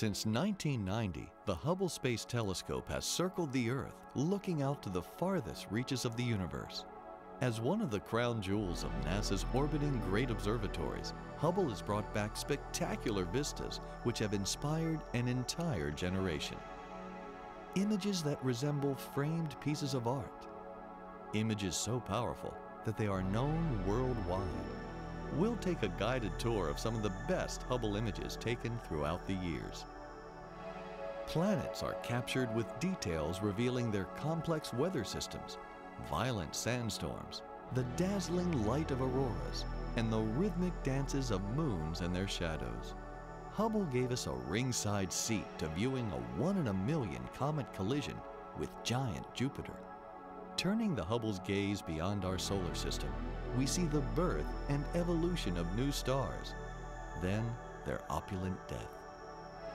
Since 1990, the Hubble Space Telescope has circled the Earth, looking out to the farthest reaches of the universe. As one of the crown jewels of NASA's orbiting great observatories, Hubble has brought back spectacular vistas which have inspired an entire generation. Images that resemble framed pieces of art. Images so powerful that they are known worldwide we'll take a guided tour of some of the best Hubble images taken throughout the years. Planets are captured with details revealing their complex weather systems, violent sandstorms, the dazzling light of auroras, and the rhythmic dances of moons and their shadows. Hubble gave us a ringside seat to viewing a one in a million comet collision with giant Jupiter. Turning the Hubble's gaze beyond our solar system, we see the birth and evolution of new stars, then their opulent death.